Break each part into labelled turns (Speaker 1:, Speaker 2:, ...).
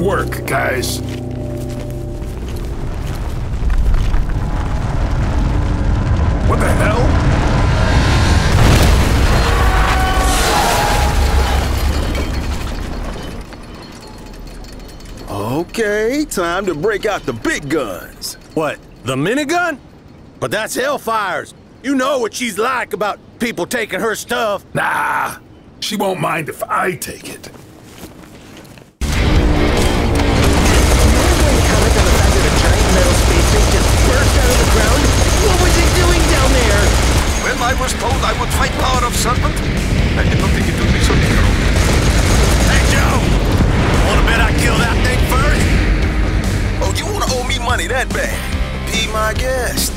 Speaker 1: work, guys. What the hell?
Speaker 2: Okay, time to break out the big guns.
Speaker 3: What, the minigun? But that's Hellfire's. You know what she's like about people taking her stuff.
Speaker 1: Nah, she won't mind if I take it.
Speaker 4: Well, I was told I would fight Power of Serpent. I did not think it would be so difficult.
Speaker 3: Hey, Joe! Wanna bet I killed that thing first?
Speaker 2: Oh, you wanna owe me money that bad? Be my guest.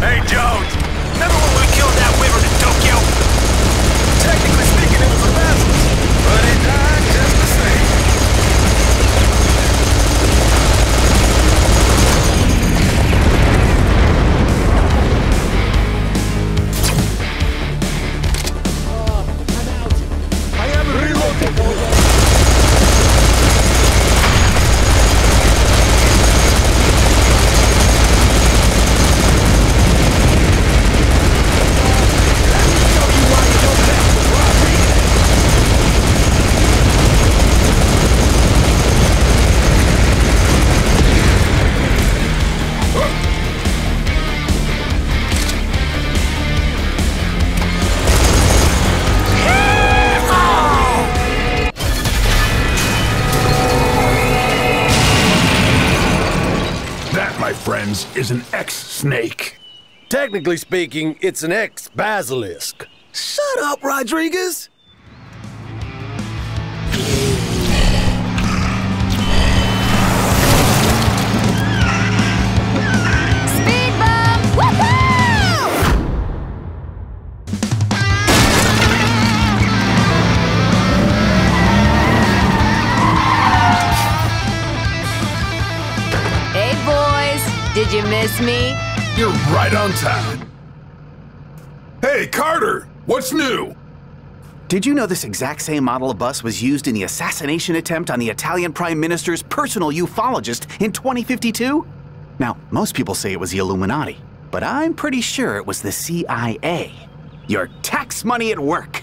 Speaker 3: Hey, Jones!
Speaker 1: Friends, is an ex-snake.
Speaker 3: Technically speaking, it's an ex-basilisk.
Speaker 2: Shut up, Rodriguez.
Speaker 5: Miss me?
Speaker 1: You're right on time. Hey, Carter, what's new?
Speaker 6: Did you know this exact same model of bus was used in the assassination attempt on the Italian Prime Minister's personal ufologist in 2052? Now, most people say it was the Illuminati, but I'm pretty sure it was the CIA. Your tax money at work.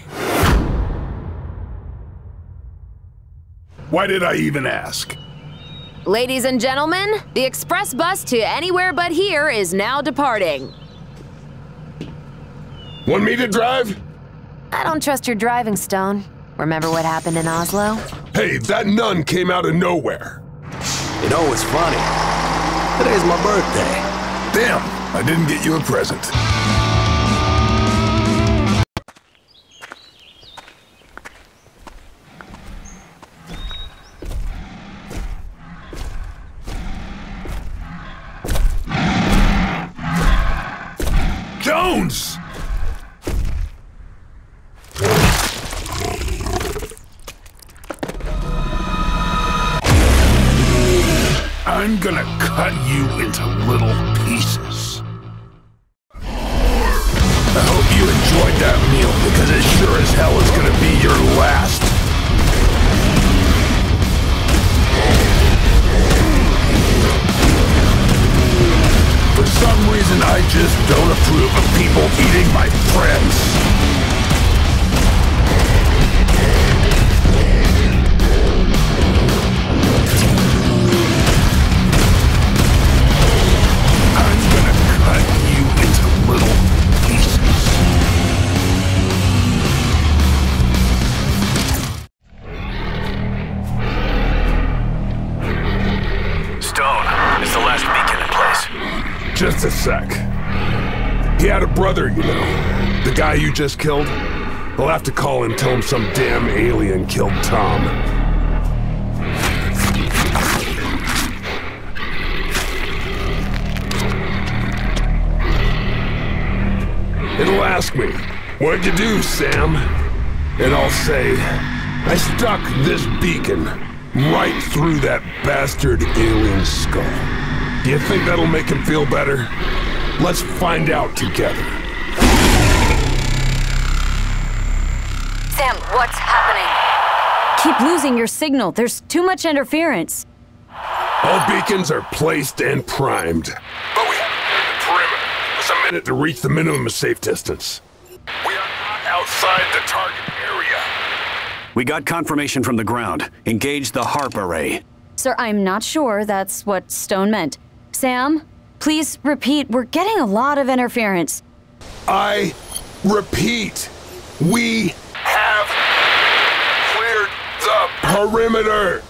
Speaker 1: Why did I even ask?
Speaker 5: Ladies and gentlemen, the express bus to anywhere but here is now departing.
Speaker 1: Want me to drive?
Speaker 5: I don't trust your driving, Stone. Remember what happened in Oslo?
Speaker 1: Hey, that nun came out of nowhere.
Speaker 3: You know what's funny? Today's my birthday.
Speaker 1: Damn, I didn't get you a present. Little pieces. I hope you enjoyed that meal because it sure as hell is gonna be your last. For some reason, I just don't approve of people eating my friends. Sec. He had a brother, you know. The guy you just killed. I'll have to call and tell him some damn alien killed Tom. It'll ask me, What'd you do, Sam? And I'll say, I stuck this beacon right through that bastard alien skull. Do you think that'll make him feel better? Let's find out together.
Speaker 7: Sam, what's happening? keep losing your signal. There's too much interference.
Speaker 1: All beacons are placed and primed. But we have the perimeter. There's a minute to reach the minimum safe distance. We are not outside the target area.
Speaker 8: We got confirmation from the ground. Engage the HARP array.
Speaker 7: Sir, I'm not sure that's what Stone meant. Sam, please repeat. We're getting a lot of interference.
Speaker 1: I repeat, we have cleared the perimeter.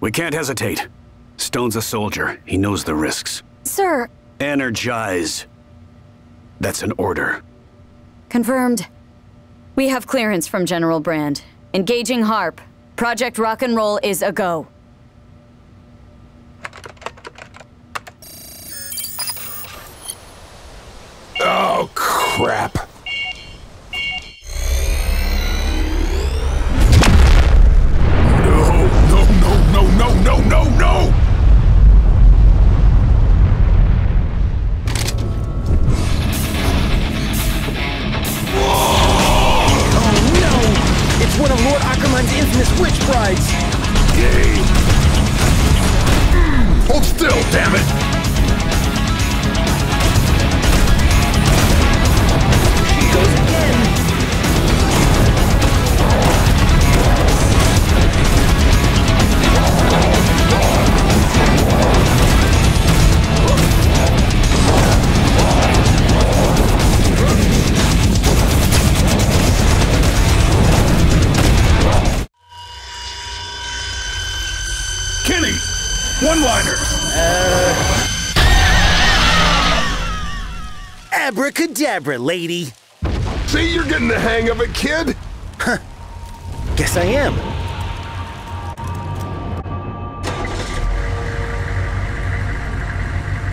Speaker 8: We can't hesitate. Stone's a soldier. He knows the risks.
Speaker 7: Sir,
Speaker 8: Energize. That's an order.
Speaker 7: confirmed. We have clearance from General Brand. Engaging HARP. Project Rock and Roll is a go.
Speaker 1: Oh, crap. No, no, no, no, no, no, no, no! Oh no!
Speaker 2: It's one of Lord Achriman's infamous witch brides.
Speaker 1: Yay. Mm, Hold still, damn it!
Speaker 2: Abracadabra, lady.
Speaker 1: See, you're getting the hang of it, kid! Huh.
Speaker 2: Guess I am.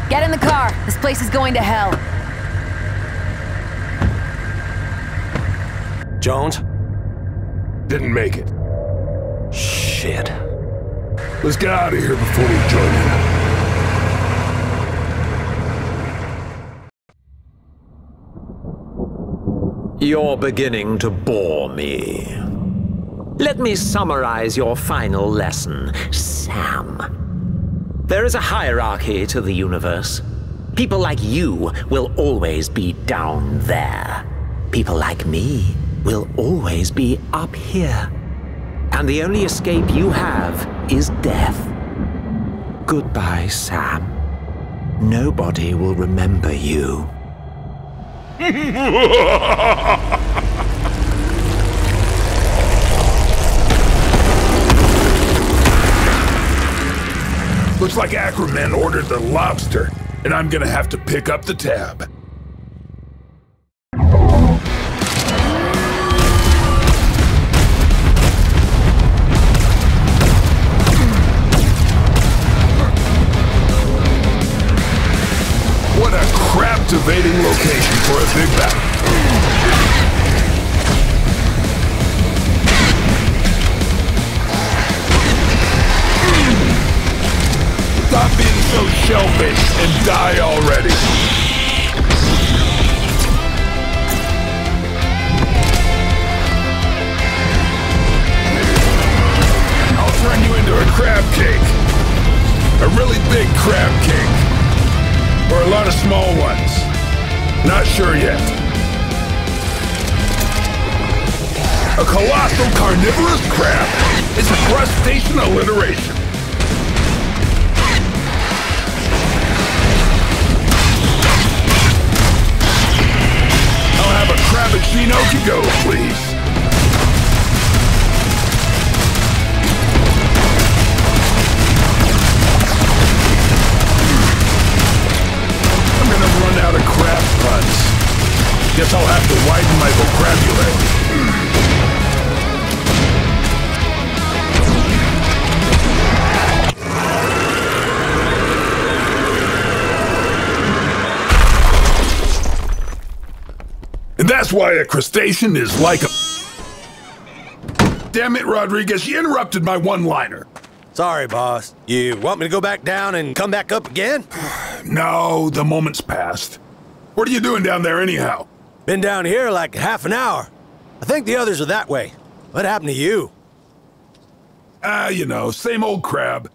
Speaker 5: Get in the car. This place is going to hell.
Speaker 3: Jones?
Speaker 1: Didn't make it.
Speaker 3: Shit.
Speaker 1: Let's get out of here before we join in.
Speaker 9: You're beginning to bore me. Let me summarize your final lesson, Sam. There is a hierarchy to the universe. People like you will always be down there. People like me will always be up here. And the only escape you have is death. Goodbye, Sam. Nobody will remember you.
Speaker 1: Looks like Achriman ordered the lobster, and I'm gonna have to pick up the tab. Crap-evading location for a big battle. Stop being so shellfish and die already. I'll turn you into a crab cake. A really big crab cake. Or a lot of small ones. Not sure yet. A colossal carnivorous crab. It's a crustacean alliteration. I'll have a crabbuccino to go, please. Guess I'll have to widen my vocabulary. And that's why a crustacean is like a. Damn it, Rodriguez, you interrupted my one liner.
Speaker 3: Sorry, boss. You want me to go back down and come back up again?
Speaker 1: No, the moment's passed. What are you doing down there, anyhow?
Speaker 3: Been down here like half an hour. I think the others are that way. What happened to you?
Speaker 1: Ah, you know, same old crab.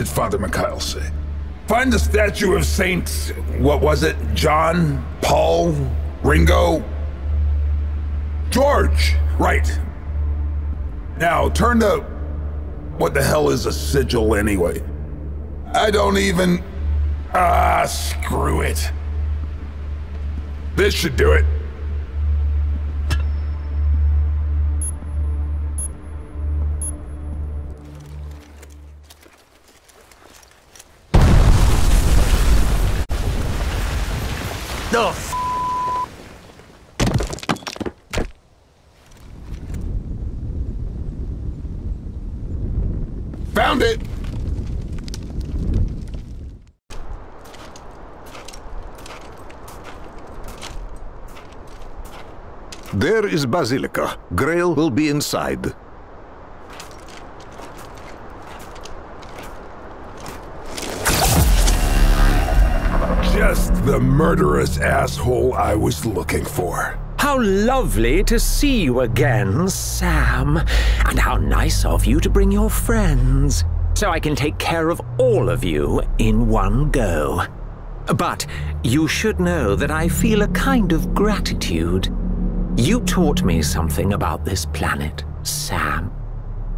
Speaker 1: Did Father Mikhail say? Find the statue of Saint. What was it? John? Paul? Ringo? George! Right. Now, turn to. What the hell is a sigil anyway? I don't even. Ah, screw it. This should do it. Found it!
Speaker 10: There is Basilica. Grail will be inside.
Speaker 1: The murderous asshole I was looking for.
Speaker 9: How lovely to see you again, Sam. And how nice of you to bring your friends. So I can take care of all of you in one go. But you should know that I feel a kind of gratitude. You taught me something about this planet, Sam.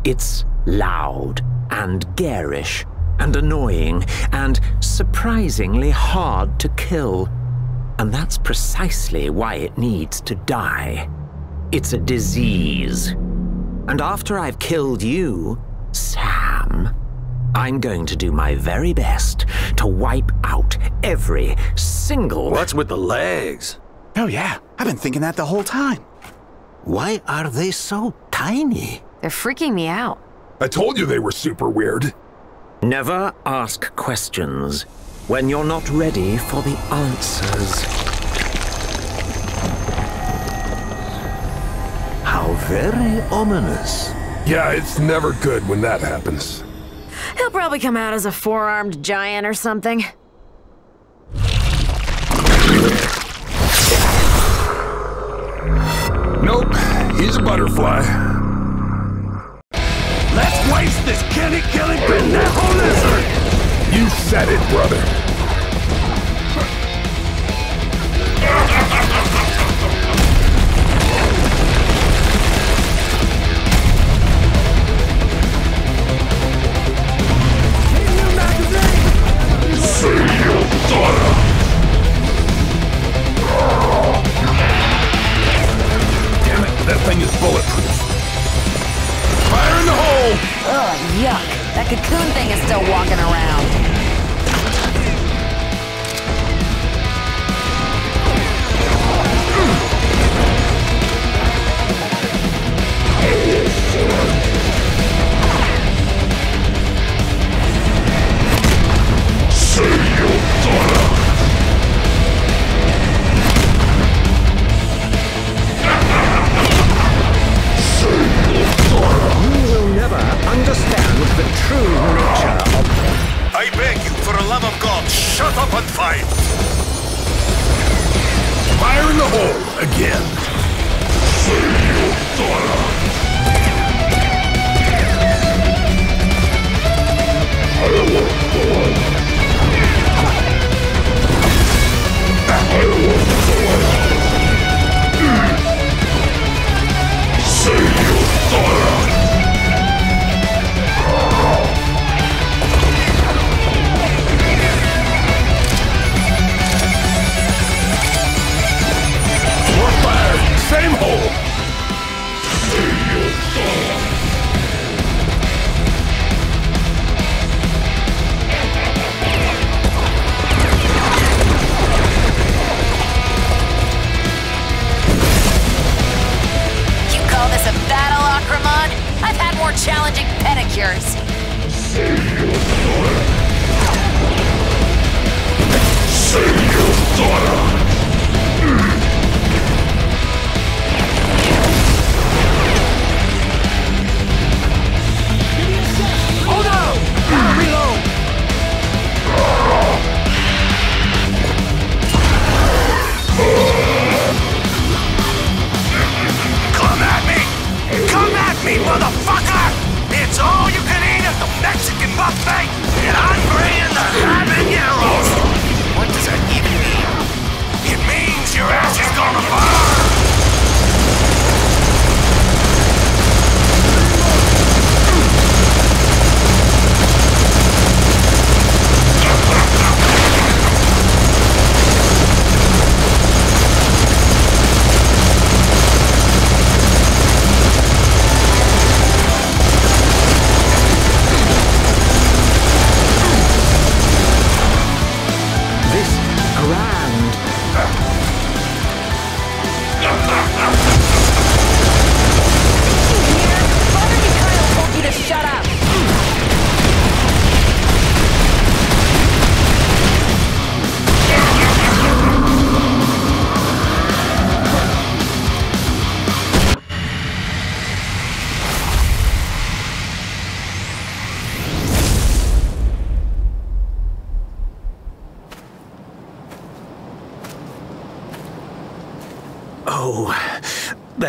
Speaker 9: It's loud and garish and annoying and surprisingly hard to kill. And that's precisely why it needs to die. It's a disease. And after I've killed you, Sam, I'm going to do my very best to wipe out every single.
Speaker 3: What's with the legs?
Speaker 6: Oh, yeah. I've been thinking that the whole time.
Speaker 3: Why are they so tiny?
Speaker 5: They're freaking me out.
Speaker 1: I told you they were super weird.
Speaker 9: Never ask questions when you're not ready for the answers.
Speaker 3: How very ominous.
Speaker 1: Yeah, it's never good when that happens.
Speaker 5: He'll probably come out as a four-armed giant or something.
Speaker 1: Nope, he's a butterfly.
Speaker 3: Waste this kitty killing pinnacle lizard!
Speaker 1: You said it, brother.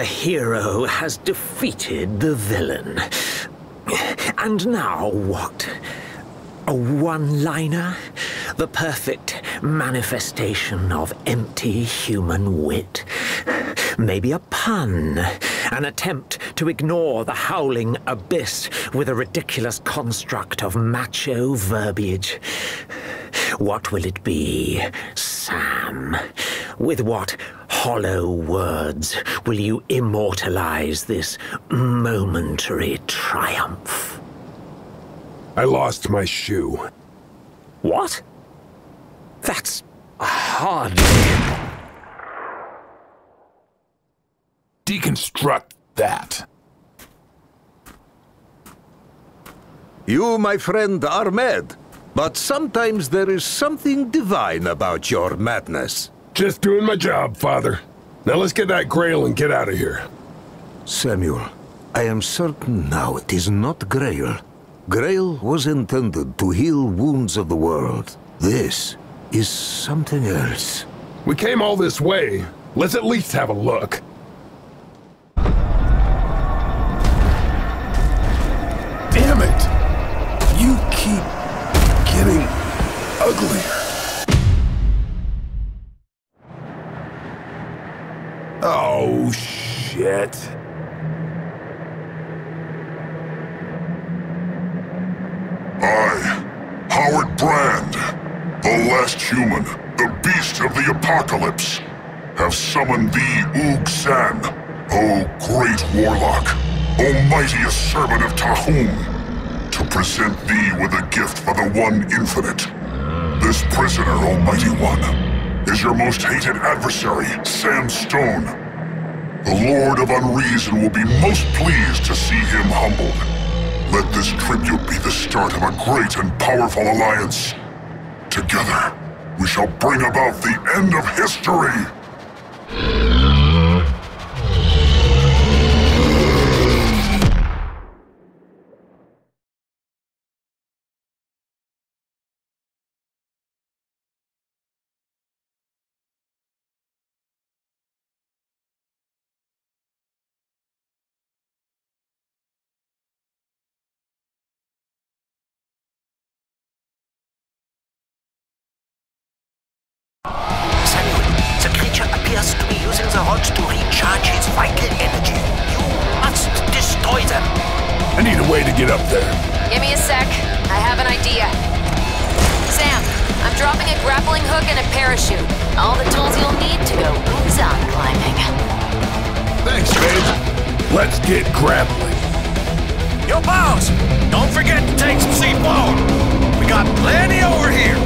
Speaker 1: The
Speaker 9: hero has defeated the villain. And now what? A one liner? The perfect manifestation of empty human wit? Maybe a pun? An attempt to ignore the howling abyss with a ridiculous construct of macho verbiage? What will it be, Sam? With what hollow words will you immortalize this momentary triumph?
Speaker 1: I lost my shoe.
Speaker 9: What? That's a hard.
Speaker 1: Deconstruct that.
Speaker 10: You, my friend, are mad. But sometimes there is something divine about your madness.
Speaker 1: Just doing my job, Father. Now let's get that grail and get out of here.
Speaker 10: Samuel, I am certain now it is not Grail. Grail was intended to heal wounds of the world. This is something else.
Speaker 1: We came all this way. Let's at least have a look. Damn it! You keep getting uglier. Shit.
Speaker 11: I, Howard Brand, the last human, the beast of the apocalypse, have summoned thee, Ugh-Zan, O great warlock, O mightiest servant of Tahum, to present thee with a gift for the One Infinite. This prisoner, Almighty One, is your most hated adversary, Sam Stone. The Lord of Unreason will be most pleased to see him humbled. Let this tribute be the start of a great and powerful alliance. Together, we shall bring about the end of history!
Speaker 1: I need a way to get up there.
Speaker 5: Give me a sec. I have an idea. Sam, I'm dropping a grappling hook and a parachute. All the tools you'll need to go Ugh-Zan climbing.
Speaker 1: Thanks, babe. Let's get grappling.
Speaker 3: Yo, boss! Don't forget to take some C4. We got plenty over here.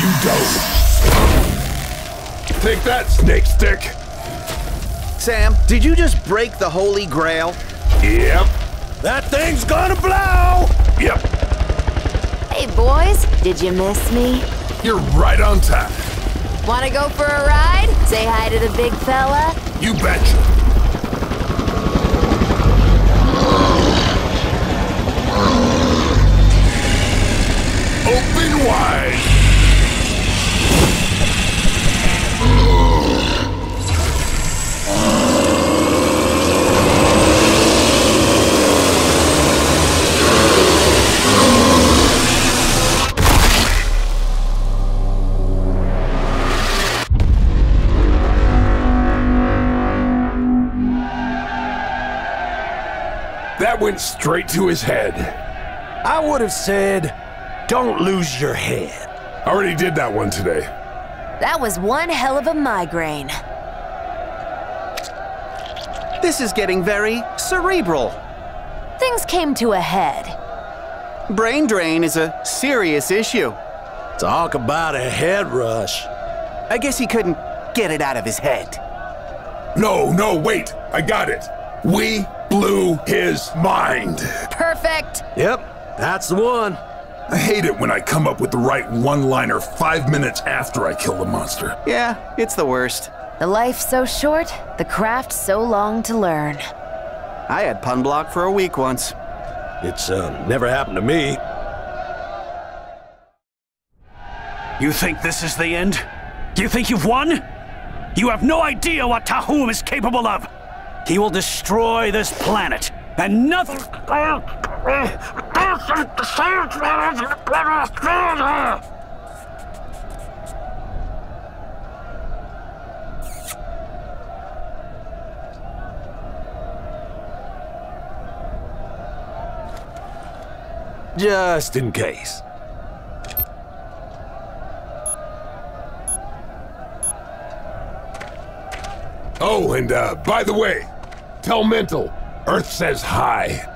Speaker 12: You
Speaker 1: don't. Take that, snake stick.
Speaker 6: Sam, did you just break the Holy Grail?
Speaker 1: Yep.
Speaker 13: That thing's gonna blow!
Speaker 1: Yep.
Speaker 5: Hey, boys, did you miss me?
Speaker 1: You're right on time.
Speaker 5: Wanna go for a ride? Say hi to the big fella?
Speaker 1: You betcha. Open wide. That went straight to his head.
Speaker 3: I would have said, don't lose your head.
Speaker 1: I already did that one today.
Speaker 5: That was one hell of a migraine.
Speaker 6: This is getting very cerebral.
Speaker 5: Things came to a head.
Speaker 6: Brain drain is a serious issue.
Speaker 3: Talk about a head rush.
Speaker 6: I guess he couldn't get it out of his head.
Speaker 1: No, no, wait. I got it. We blew his mind.
Speaker 5: Perfect.
Speaker 3: Yep, that's the one.
Speaker 1: I hate it when I come up with the right one-liner five minutes after I kill the monster.
Speaker 6: Yeah, it's the worst.
Speaker 5: The life so short, the craft so long to learn.
Speaker 6: I had pun block for a week once.
Speaker 3: It's uh, never happened to me.
Speaker 8: You think this is the end? Do you think you've won? You have no idea what Tahum is capable of. He will destroy this planet, and nothing...
Speaker 3: Just in case.
Speaker 1: Oh, and uh, by the way, tell Mental, Earth says hi.